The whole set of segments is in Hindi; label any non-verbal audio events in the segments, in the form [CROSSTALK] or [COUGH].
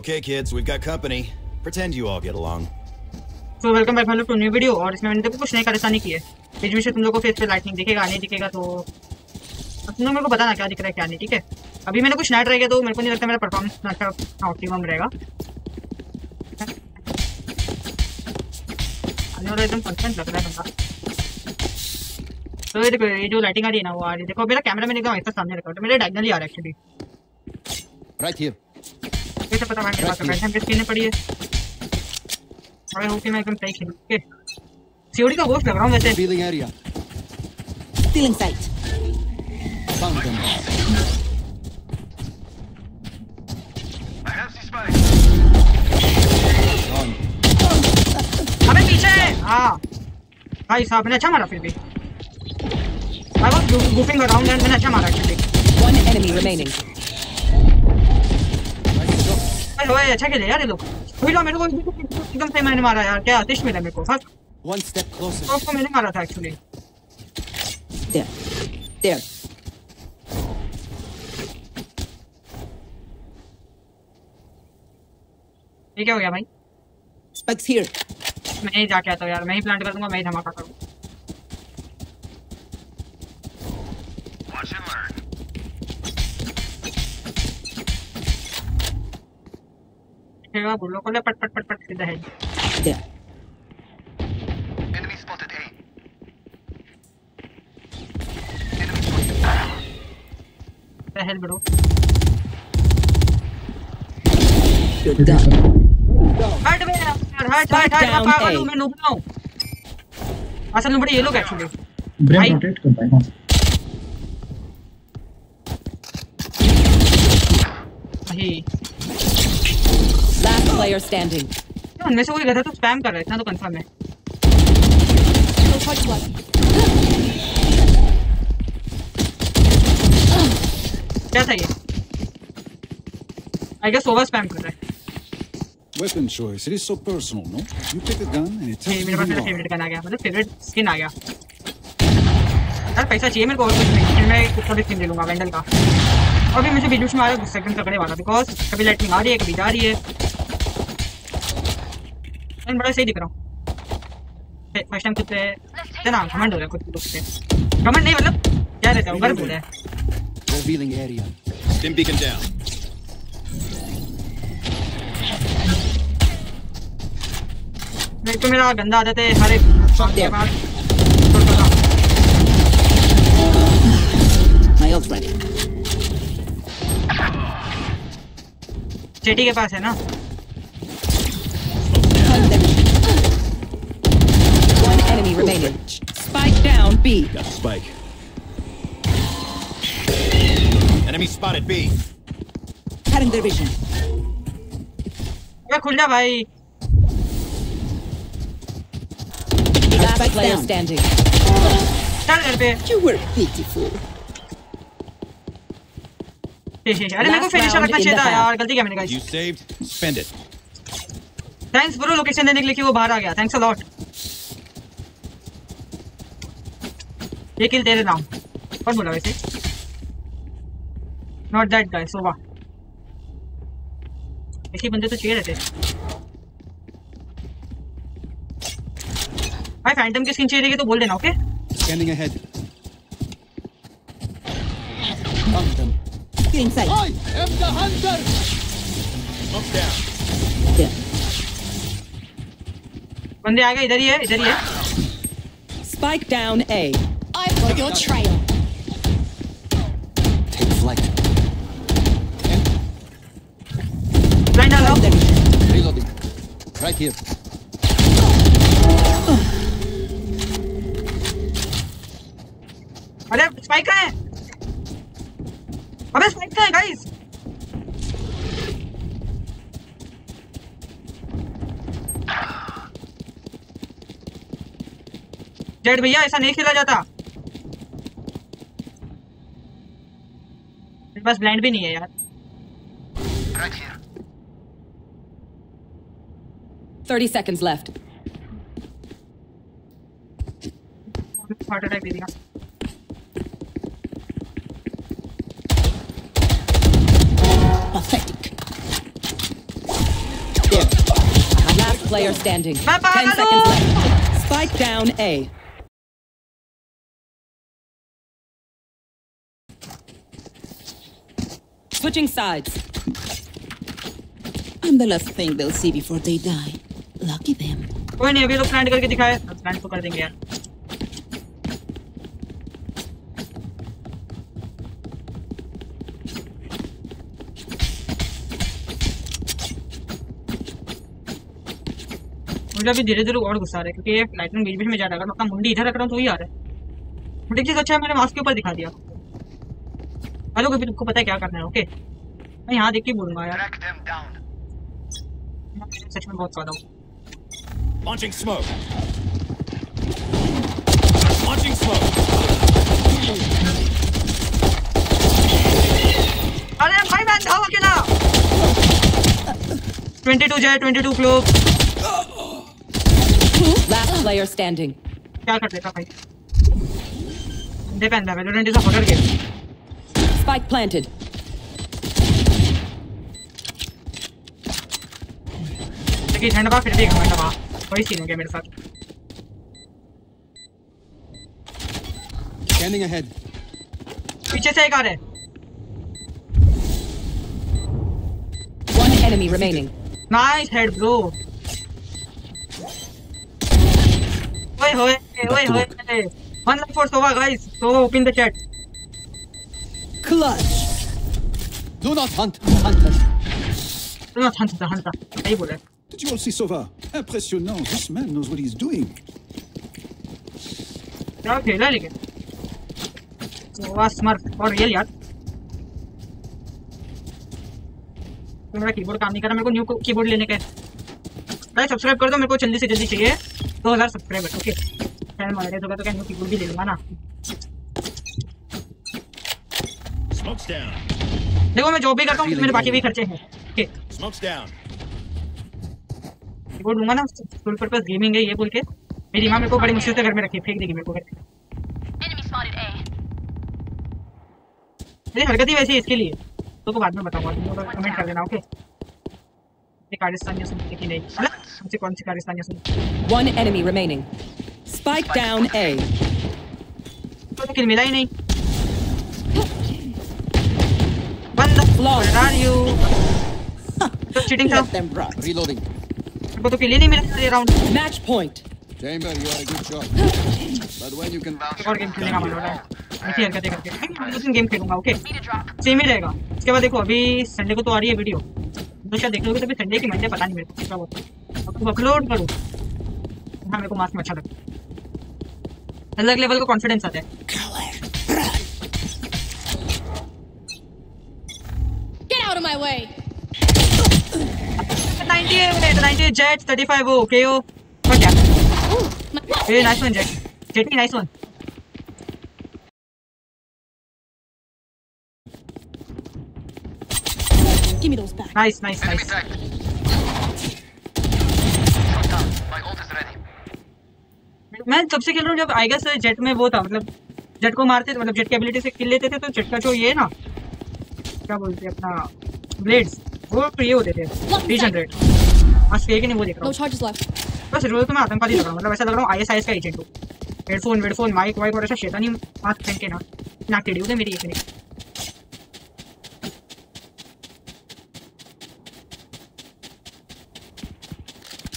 Okay, kids, we've got company. Pretend you all get along. So welcome back मतलब टू न्यू वीडियो और इसमें मैंने देखो कुछ नई परेशानी की है। बीच बीच में तुम लोग को फेस पे लाइटनिंग दिखेगा नहीं दिखेगा तो तुम लोग मेरे को बताना क्या दिख रहा है क्या नहीं ठीक है? अभी मैंने कुछ नया ट्राई किया तो मेरे को नहीं लगता मेरा परफॉर्मेंस अच्छा ऑप्टिमम रहेगा। एकदम कॉन्फिडेंट लग रहा है बंदा। तो ये देखो ये जो लाइटिंग आ रही है ना वो आ रही है। देखो मेरा कैमरा मैंने एकदम ऐसा सामने रखा है मेरे डायगनली आ रहा है एक्चुअली Right here. कैसे पता मैं मेरे पास बैठने की स्क्रीन पड़ी है अरे होके मैं एकदम सही खेलूं ओके सीओडी का गोश्त लग रहा हूँ वैसे. Found them. Gone. अबे पीछे हाँ भाई साहब मैंने अच्छा मारा फिर भी I was goofing around and मैंने अच्छा मारा एक्चुअली One enemy remaining. भाई ओए अच्छा खेले यार ये लोग कोई मेरे को एकदम से मैंने मारा यार क्या आतिश मिला मेरे को फ़र्स्ट One step closer. तो उसको मैंने मारा था एक्चुअली There. There. ये क्या हो गया भाई Spikes here. मैं ही जाके आता हूँ यार मैं ही प्लांट कर दूँगा मैं ही धमाका करूँ खेगा बुल्लो को ले पट पट पट पट सीधा है। पहल ब्रो You're done. हट बे हट हट हट मैं पागल हूँ मैं नुबड़ा हूँ। असल नुबड़े ये लोग एक्चुअली ब्रेन रोटेट करता है हाँ। भाई Last player standing. उनमें से कोई गधा तो स्पैम कर रहा है इतना तो कंफर्म है क्या था ये आई गेस ओवर स्पैम कर रहा है Weapon choice. It is so personal, no? You pick a gun and it tells मेरे you पास who मेरा you are. फेवरेट गन आ गया मतलब फेवरेट स्किन आ गया यार पैसा चाहिए मेरे को और कुछ नहीं फिर मैं कुछ भी स्किन ले लूँगा वेंडल का और भी मुझे बीच में आ रहा है सेकंड तकड़े वाला बिकॉज़ कभी लाइटनिंग आ रही है कभी जा रही है मैं बड़ा सही दिख रहा हूँ फ़र्स्ट टाइम खुद पे इतना घमंड हो रहा है खुद खुद पे घमंड नहीं मतलब क्या रहता है गर्व हो रहा है Revealing area. Stim beacon down. मेरे को मेरा गंदा आदत है हर एक शॉट के बाद My ult ready. चेटी के पास है ना enemy. Spike down B. Got the spike. Enemy spotted B. Cutting their vision. खुल जा भाई Last player standing. चल घर पे You were pitiful. हे, हे, अरे मेरे को फिनिशर रखना चाहिए था यार गलती क्या मैंने You saved? Spend it. Thanks bro location देने के लिए कि वो बाहर आ गया थैंक्स अ लॉट ये किल दे देता कौन बोला वैसे? नॉट दैट गाय सोवा ऐसे बंदे तो चाहिए रहते। भाई फैंटम की स्किन चाहिए रहेगी तो बोल देना ओके स्कैनिंग अहेड बंदे आ गए इधर ही है इधर ही है। Spike down a I've your trail. Take flight. Blind डालो Cutting their vision. Reloading. Right here. अरे स्पाइक कहाँ है अबे स्पाइक कहाँ है गाइस जेड भैया ऐसा नहीं खेला जाता मेरे पास ब्लाइंड भी नहीं है यार Right here. 30 seconds left. Heart attack दे दिया Pathetic. player standing. मैं पागल 10 seconds हूँ। left. Spike down A. Switching sides. I'm the last thing they'll see before they die. Lucky them. कोई नहीं, अभी तो प्लांट करके दिखाए प्लांट तो कर देंगे यार मुझे अभी धीरे धीरे और गुस्सा आ रहा है, क्योंकि ये लाइटनिंग बीच बीच में जा रहा है अगर मैं अपना मुंडी इधर रख रहा हूँ तो ही आ रहा है एक चीज़ अच्छा है, मैंने मास्क के ऊपर दिखा दिया हेलो कभी तुमको पता है क्या करना है ओके मैं यहाँ देख के बोलूँगा यार. सच में बहुत ज़्यादा हूँ Launching smoke. Launching smoke. अरे भाई मैं जाओ अकेला 22 जेट 22 क्लोब Last player standing. क्या कर देता भाई दे है Valorant is a game Spike planted. लेकिन ठंड बा फिर भी एक ठंड बा वही सीन हो गया मेरे साथ Scanning ahead. पीछे से एक आ रहा है One enemy remaining. Nice head bro ओए होए ओए होए one like for Sova guys so open the chat Clutch. Do not hunt. Hunt. तो मैं हंसता हंसता सही बोला है। Did you all see Sova? Impressionnant. This man knows what he's doing. खेला है लेकिन सोवा स्मर्फ और रियल यार तो मेरा कीबोर्ड काम नहीं कर रहा मेरे को न्यू कीबोर्ड लेने का है भाई सब्सक्राइब कर दो मेरे को जल्दी से जल्दी चाहिए 2000 सब्सक्राइबर ओके चैनल मोनेटाइज होगा तो क्या न्यू कीबोर्ड भी ले लूँगा ना. देखो मैं जॉब भी करता हूँ तो मेरे बाकी भी खर्चे हैं। Okay Smoke's down. कीबोर्ड लूँगा ना फुल पर्पस गेमिंग है ये बोल के। मेरी माँ मेरे को बड़ी मुश्किल से घर में रखी फेंक देगी मेरे को घर. मेरी हरकत ही वैसी है इसके लिए। तो को बाद में बताऊँगा तुम लोग कमेंट कर देना ओके ये कारिस्तानियाँ सुनती कि नहीं अरे मुझे कौन सी कारिस्तानियाँ सुनती One enemy remaining. Spike down A. तो किल मिला ही नहीं। Flawless. आर यू तो cheating Let them rot. Reloading. तो किल ही नहीं मिला ये round Match point. Chamber, you are a good shot. [GASPS] But when you can एक और गेम खेलने का मन हो रहा है। ऐसी हरकतें करके मैं दो तीन गेम खेलूँगा ओके Need सेम ही रहेगा। उसके बाद देखो अभी संडे को तो आ रही है वीडियो तो शायद देख लोगे तो संडे की मंडे पता नहीं मेरे को क्या अब तुम अपलोड करो। हाँ मेरे को मास्क में अच्छा लगता है अलग लेवल का कॉन्फिडेंस आता है। My way. 98 98 जेट 35 वो केओ और क्या a nice one Jett jetty nice one Give me those back. Nice nice Enemy nice tagged. Shot down. My ult is ready. मैं सबसे खेल रहा हूँ जब आई गेस जेट में वो था मतलब जेट को मारते थे मतलब जेट की एबिलिटी से किल लेते थे तो जेट का जो ये ना क्या बोलते हैं अपना ब्लेड्स वो तो ये होते थे रीजनरेट आज फेक नहीं वो देख रहा हूँ। charges left. बस रोज तो मैं आतंकवादी लग रहा हूँ। मतलब ऐसा लग रहा हूँ आई एस आई एस का एजेंट हूँ। हेडफोन वेडफोन माइक वाइक और ऐसा शैतानी मास्क पहन के ना। नाक टेढ़ी हो मेरी एक minute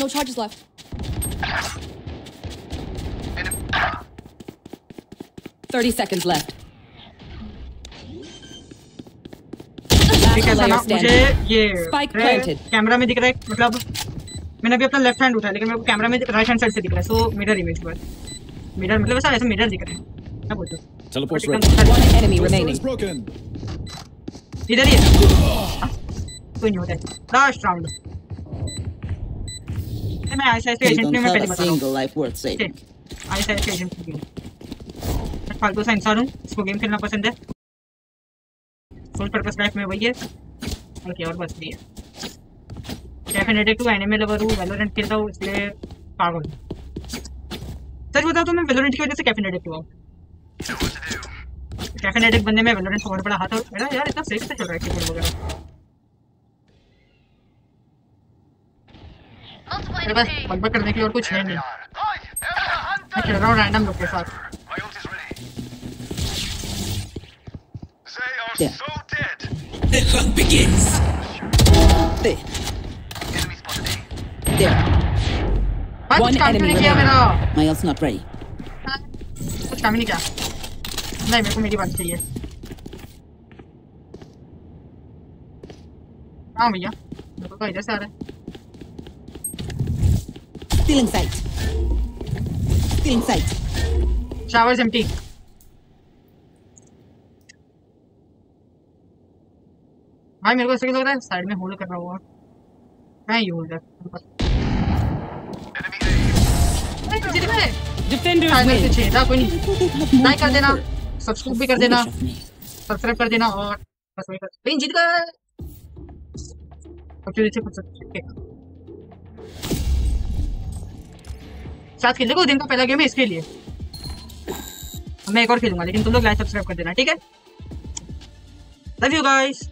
No charges left. Enemy. 30 seconds left. ठीक ना मुझे ये कैमरा में दिख रहा है मतलब मैंने अभी अपना लेफ़्ट हैंड उठाया लेकिन मेरे को कैमरा में राइट हैंड साइड से दिख रहा है सो मिरर इमेज पर। मिरर मतलब ऐसा ऐसा मिरर दिख रहा है। क्या बोलते हो? Door remaining. is broken. इधर ही है। कोई नहीं होता है। लास्ट राउंड मैं ऐसा ऐसे एजेंट मैं पहले बता रहा हूँ. ऐसा ऐसे एजेंट की फालतू सा इंसान हूँ इसको गेम खेलना पसंद है। पर्पस लाइफ में वही है। और क्या और बस नहीं है डेफिनेटली टू एनिमे लवर हूँ वैलोरेंट खेलता हूँ इसलिए पागल सच बताओ तो मैं वैलोरेंट की वजह से कैफ़े नेटिक हुआ हूँ। कैफ़े नेटिक बनने में वैलोरेंट बहुत बड़ा हाथ है। यार इतना सही से चल रहा है कीबोर्ड वगैरह। मेरे पास बकबक करने के लिए और कुछ है नहीं। मैं खेल रहा हूँ रैंडम लोग के साथ। My ult is ready. They are Yeah. so dead. The hunt begins. There. Enemy spotted A. There. भाई कुछ One काम क्यों enemy नहीं किया मेरा My ult's not ready. कुछ काम ही नहीं किया नहीं मेरे को मेरी बात चाहिए हाँ भैया मेरे को तो इधर से आ रहा है Still in sight. Still in sight. Showers empty भाई मेरे को ऐसा क्यों लग रहा है? साइड में होल्ड कर रहा हुआ मैं ये होल्ड था कोई नहीं। लाइक कर देना। सब्सक्राइब भी कर देना. सब्सक्राइब कर देना और बस वही कर। लेकिन जीत गए। अब चलिए कुछ साथ खेलने को दिन का पहला गेम है इसके लिए। मैं एक और खेलूँगा लेकिन तुम लोग लाइक सब्सक्राइब कर देना ठीक है? Love you guys